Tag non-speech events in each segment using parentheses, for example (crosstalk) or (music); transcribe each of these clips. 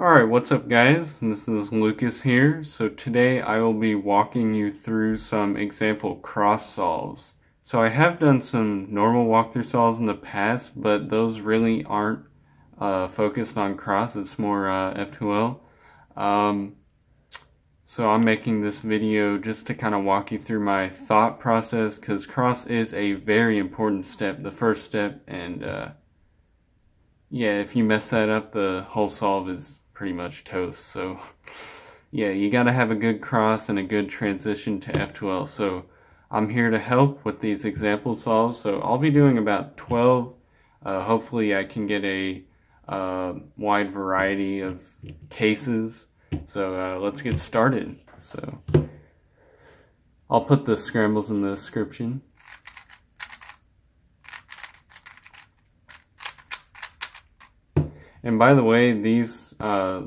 Alright, what's up guys? This is Lucas here. So today I will be walking you through some example cross solves. So I have done some normal walkthrough solves in the past, but those really aren't uh, focused on cross, it's more uh, F2L. Um, so I'm making this video just to kind of walk you through my thought process because cross is a very important step, the first step, and uh, yeah, if you mess that up, the whole solve is pretty much toast. So yeah, you got to have a good cross and a good transition to F2L. So I'm here to help with these example solves. So I'll be doing about 12. Uh, hopefully I can get a uh, wide variety of cases. So uh, let's get started. So I'll put the scrambles in the description. And by the way, these uh,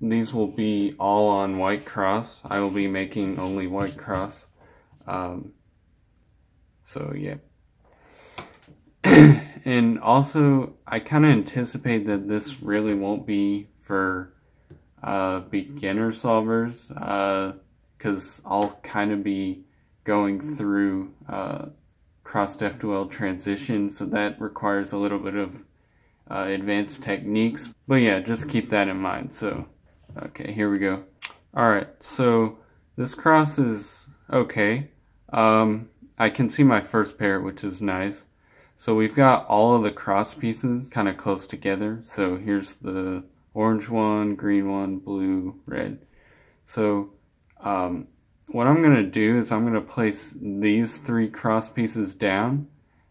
these will be all on white cross. I will be making only white cross. Um, so yeah. (clears throat) and also, I kind of anticipate that this really won't be for uh, beginner solvers because uh, I'll kind of be going through uh, cross F2L transition, so that requires a little bit of uh, advanced techniques. But yeah, just keep that in mind. So, okay, here we go. Alright, so this cross is okay. Um, I can see my first pair, which is nice. So we've got all of the cross pieces kind of close together. So here's the orange one, green one, blue, red. So um, what I'm going to do is I'm going to place these three cross pieces down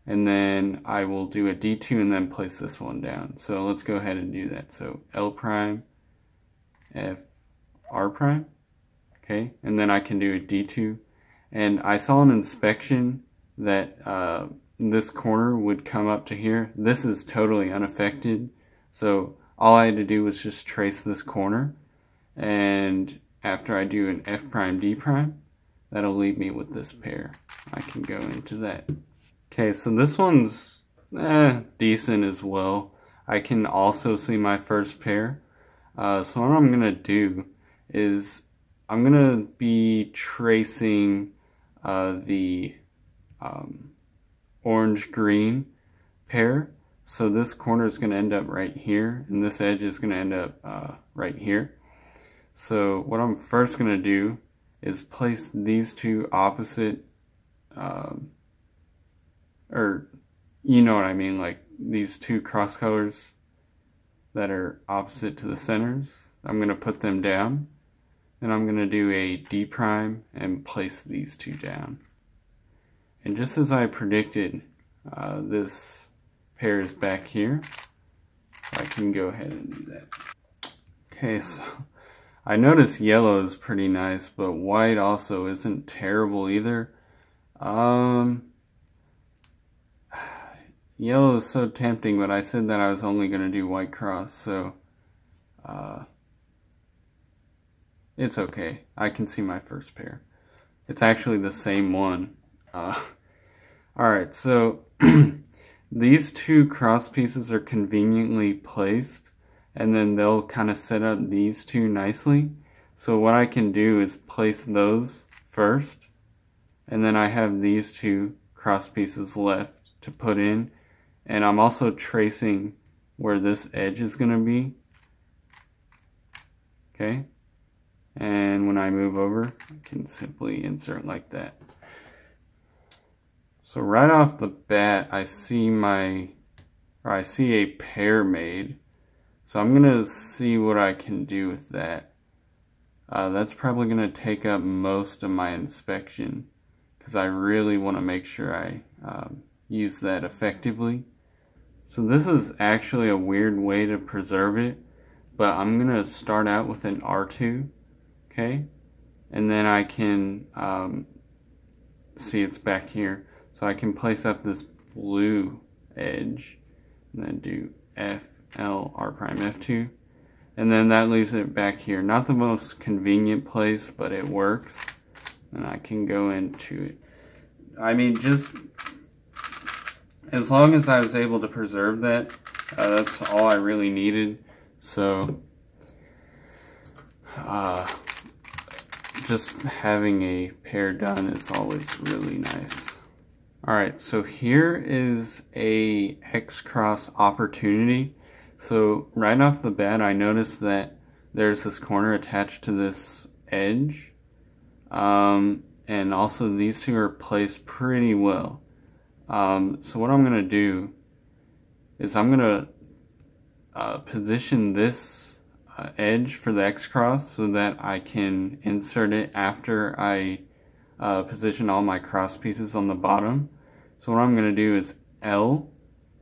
and then I will do a D2 and then place this one down. So let's go ahead and do that. So L prime, F, R prime, okay, and then I can do a D2. And I saw an inspection that uh, this corner would come up to here. This is totally unaffected. So all I had to do was just trace this corner. And after I do an F prime, D prime, that'll leave me with this pair. I can go into that. Okay, so this one's eh, decent as well. I can also see my first pair. Uh, so what I'm going to do is I'm going to be tracing uh, the um, orange-green pair. So this corner is going to end up right here, and this edge is going to end up uh, right here. So what I'm first going to do is place these two opposite um, or you know what I mean, like these two cross colors that are opposite to the centers. I'm going to put them down. and I'm going to do a D prime and place these two down. And just as I predicted, uh, this pair is back here. I can go ahead and do that. Okay, so I notice yellow is pretty nice, but white also isn't terrible either. Um, Yellow is so tempting, but I said that I was only going to do white cross, so uh, it's okay. I can see my first pair. It's actually the same one. Uh, (laughs) Alright, so (clears throat) these two cross pieces are conveniently placed, and then they'll kind of set up these two nicely. So what I can do is place those first, and then I have these two cross pieces left to put in, and I'm also tracing where this edge is going to be. Okay. And when I move over, I can simply insert like that. So right off the bat, I see my, or I see a pair made. So I'm going to see what I can do with that. Uh, that's probably going to take up most of my inspection because I really want to make sure I um, use that effectively. So this is actually a weird way to preserve it, but I'm going to start out with an R2, okay? And then I can, um, see it's back here. So I can place up this blue edge, and then do F, L, R prime, F2. And then that leaves it back here. Not the most convenient place, but it works. And I can go into it. I mean, just as long as I was able to preserve that, uh, that's all I really needed. So, uh, just having a pair done is always really nice. Alright, so here is a X-Cross opportunity. So right off the bat I noticed that there's this corner attached to this edge. Um, and also these two are placed pretty well. Um, so what I'm going to do is I'm going to uh, position this uh, edge for the X-Cross so that I can insert it after I uh, position all my cross pieces on the bottom. So what I'm going to do is L,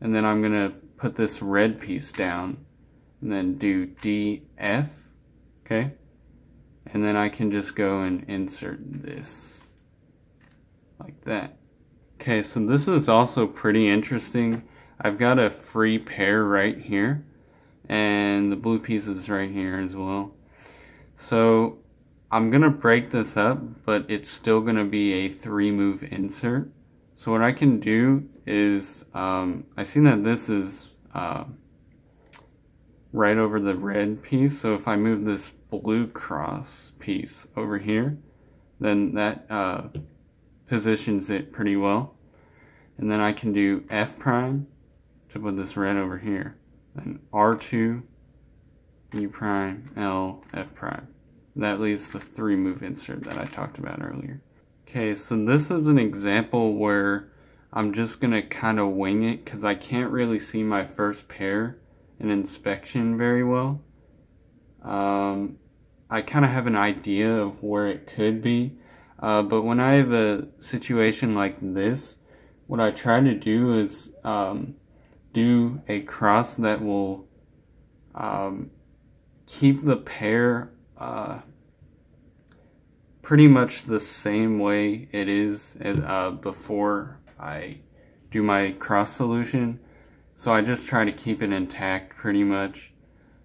and then I'm going to put this red piece down, and then do D, F, okay? And then I can just go and insert this, like that. Okay, so this is also pretty interesting. I've got a free pair right here, and the blue piece is right here as well. So I'm gonna break this up, but it's still gonna be a three move insert. So what I can do is, um, I see that this is uh, right over the red piece. So if I move this blue cross piece over here, then that uh, positions it pretty well. And then I can do F prime to put this red over here. Then R2, U prime, L, F prime. That leaves the three move insert that I talked about earlier. Okay, so this is an example where I'm just to kind of wing it because I can't really see my first pair in inspection very well. Um, I kind of have an idea of where it could be, uh, but when I have a situation like this, what I try to do is um, do a cross that will um, keep the pair uh, pretty much the same way it is as, uh, before I do my cross solution. So I just try to keep it intact pretty much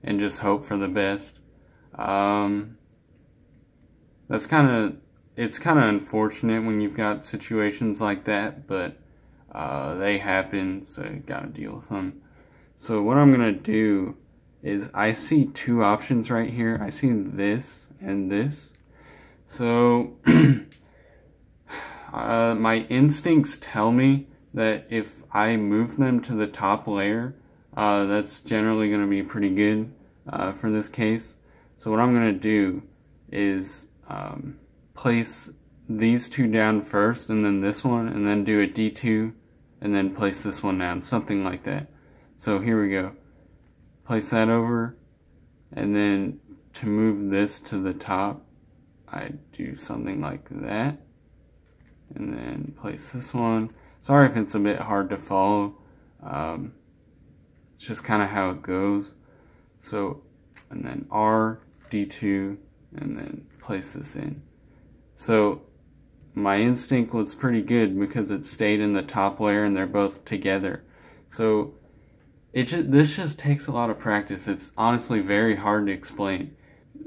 and just hope for the best. Um, that's kind of, it's kind of unfortunate when you've got situations like that, but uh, they happen, so gotta deal with them. So what I'm gonna do is I see two options right here. I see this and this. So (clears throat) uh, my instincts tell me that if I move them to the top layer, uh, that's generally to be pretty good uh, for this case. So what I'm to do is um, place these two down first and then this one and then do a D2 and then place this one down, something like that. So here we go. Place that over and then to move this to the top, I do something like that and then place this one. Sorry if it's a bit hard to follow. Um, it's just kind of how it goes. So, and then R, D2, and then place this in. So, my instinct was pretty good because it stayed in the top layer and they're both together. So, it just, this just takes a lot of practice. It's honestly very hard to explain.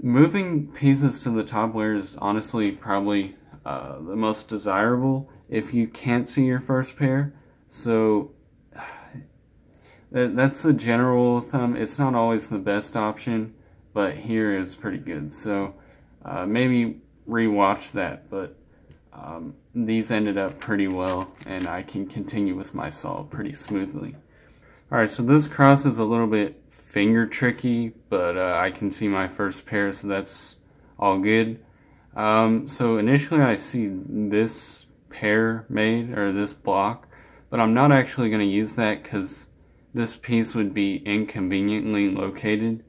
Moving pieces to the top layer is honestly probably uh, the most desirable if you can't see your first pair. So (sighs) that's the general thumb. It's not always the best option, but here is pretty good. So uh, maybe rewatch that, but um, these ended up pretty well, and I can continue with my saw pretty smoothly. Alright, so this cross is a little bit finger tricky, but uh, I can see my first pair, so that's all good. Um, so initially I see this pair made, or this block, but I'm not actually going to use that because this piece would be inconveniently located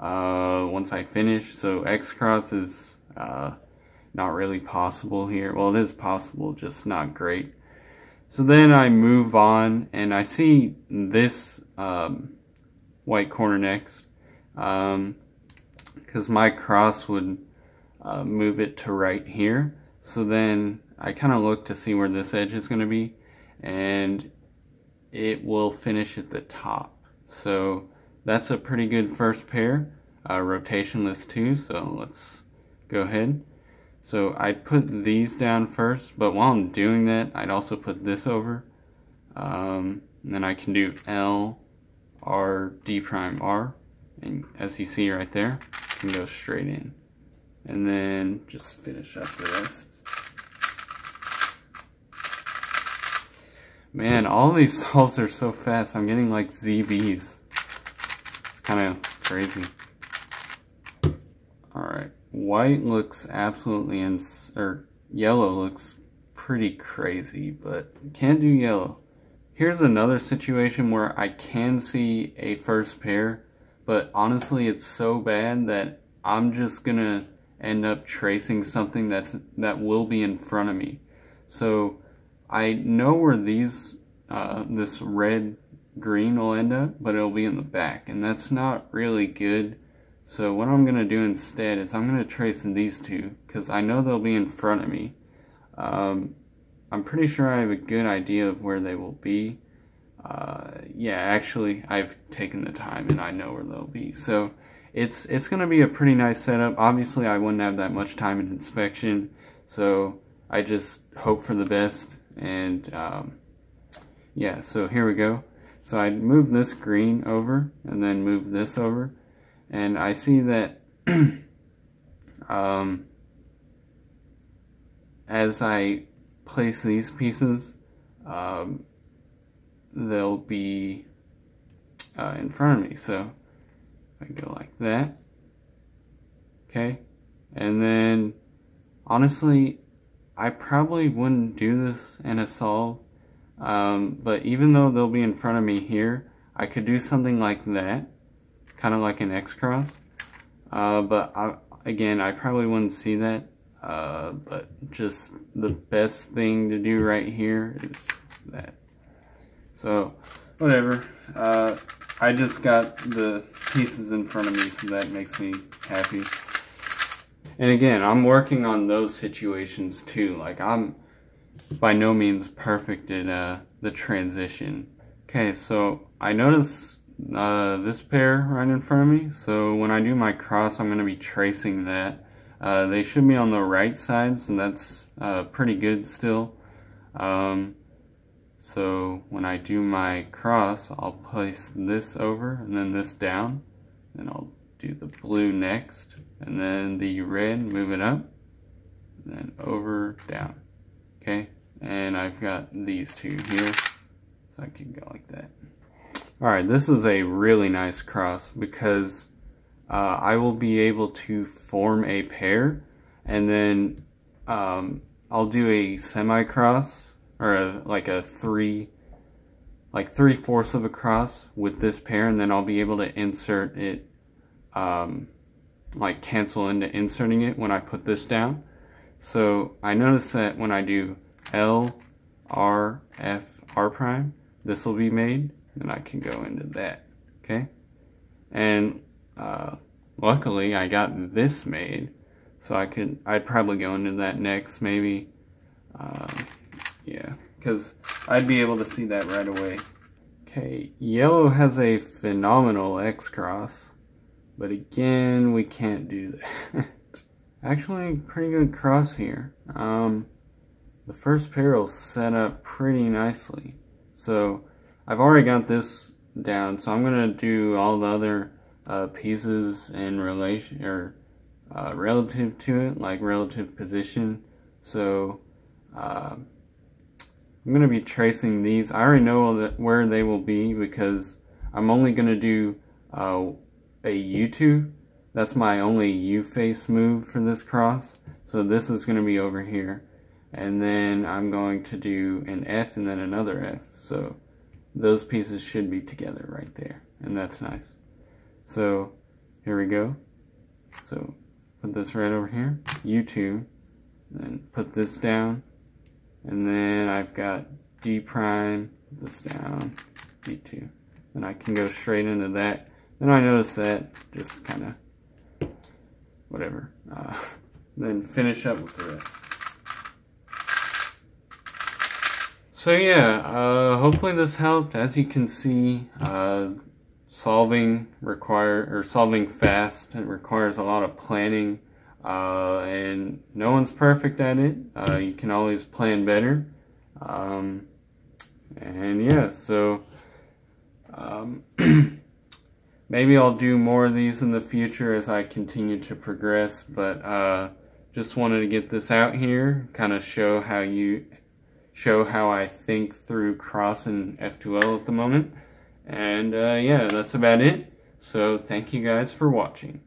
uh, once I finish. So X-Cross is uh, not really possible here. Well, it is possible, just not great. So then I move on and I see this um, white corner next because um, my cross would uh, move it to right here. So then I kind of look to see where this edge is going to be and it will finish at the top. So that's a pretty good first pair, uh, rotationless too, so let's go ahead. So I put these down first, but while I'm doing that, I'd also put this over. Um, and then I can do L, R, D prime, R. And as you see right there, can go straight in. and then just finish up the rest. Man, all these (laughs) solves are so fast. I'm getting like ZBs. It's kind of crazy. White looks absolutely ins or yellow looks pretty crazy, but can't do yellow. Here's another situation where I can see a first pair, but honestly it's so bad that I'm just gonna end up tracing something that's that will be in front of me. So I know where these uh, this red green will end up, but it'll be in the back, and that's not really good. So what I'm going to do instead is I'm going to trace these two, because I know they'll be in front of me. Um, I'm pretty sure I have a good idea of where they will be. Uh, yeah, actually, I've taken the time and I know where they'll be. So it's it's going to be a pretty nice setup. Obviously, I wouldn't have that much time in inspection, so I just hope for the best. And um, yeah, so here we go. So I move this green over and then move this over. And I see that (clears throat) um, as I place these pieces, um, they'll be uh, in front of me. So I go like that. Okay. And then honestly, I probably wouldn't do this in a solve. Um, but even though they'll be in front of me here, I could do something like that. Kind of like an X cross. Uh, but I, again, I probably wouldn't see that. Uh, but just the best thing to do right here is that. So, whatever. Uh, I just got the pieces in front of me, so that makes me happy. And again, I'm working on those situations too. Like, I'm by no means perfect at uh, the transition. Okay, so I notice uh, this pair right in front of me. So when I do my cross, I'm going to be tracing that. Uh, they should be on the right side, so that's uh, pretty good still. Um, so when I do my cross, I'll place this over and then this down. Then I'll do the blue next, and then the red, move it up, then over, down. Okay, and I've got these two here, so I can go like that. Alright, this is a really nice cross because uh, I will be able to form a pair and then um, I'll do a semi-cross or a, like a three like three-fourths of a cross with this pair and then I'll be able to insert it um, like cancel into inserting it when I put this down. So I notice that when I do L R F R prime this will be made and I can go into that okay? And uh, luckily I got this made so I could I'd probably go into that next maybe uh, yeah because I'd be able to see that right away. Okay yellow has a phenomenal X cross but again we can't do that. (laughs) Actually pretty good cross here. Um, the first will set up pretty nicely. So I've already got this down so I'm gonna do all the other uh, pieces in relation or uh, relative to it, like relative position. So uh, I'm going to be tracing these. I already know where they will be because I'm only going to do uh, a U2. That's my only U-face move for this cross. So this is going to be over here. And then I'm going to do an F and then another F. So those pieces should be together right there. And that's nice. So here we go. So put this right over here, U2, then put this down, and then I've got D prime, this down, D2. Then I can go straight into that. Then I notice that, just kind of, whatever. Uh, (laughs) then finish up with the rest. So yeah, uh, hopefully this helped. As you can see, uh, solving require or solving fast it requires a lot of planning uh, and no one's perfect at it uh, you can always plan better um, and yeah so um, (clears throat) maybe I'll do more of these in the future as I continue to progress, but uh, just wanted to get this out here, kind of show how you show how I think through cross and F2L at the moment. And uh, yeah, that's about it. So thank you guys for watching.